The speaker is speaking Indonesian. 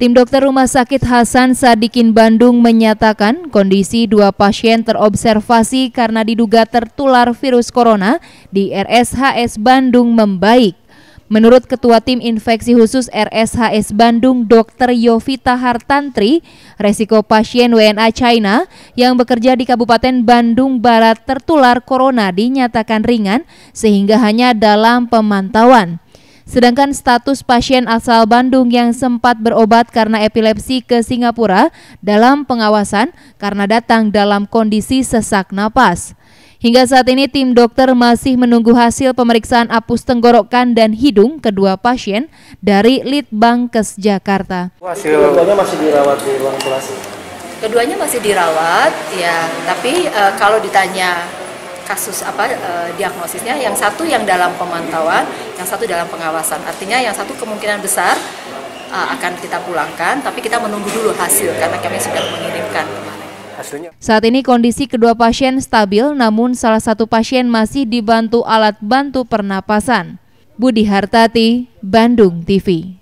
Tim dokter Rumah Sakit Hasan Sadikin Bandung menyatakan kondisi dua pasien terobservasi karena diduga tertular virus corona di RSHS Bandung membaik. Menurut Ketua Tim Infeksi Khusus RSHS Bandung Dr. Yovita Hartantri, resiko pasien WNA China yang bekerja di Kabupaten Bandung Barat tertular corona dinyatakan ringan sehingga hanya dalam pemantauan. Sedangkan status pasien asal Bandung yang sempat berobat karena epilepsi ke Singapura dalam pengawasan karena datang dalam kondisi sesak napas. Hingga saat ini tim dokter masih menunggu hasil pemeriksaan apus tenggorokan dan hidung kedua pasien dari Litbangkes Jakarta. Hasil keduanya masih dirawat di ruang isolasi. Keduanya masih dirawat ya, tapi e, kalau ditanya kasus apa e, diagnosisnya yang satu yang dalam pemantauan yang satu dalam pengawasan. Artinya yang satu kemungkinan besar e, akan kita pulangkan tapi kita menunggu dulu hasil karena kami sudah mengirimkan kemarin. Saat ini kondisi kedua pasien stabil namun salah satu pasien masih dibantu alat bantu pernapasan. Budi Hartati Bandung TV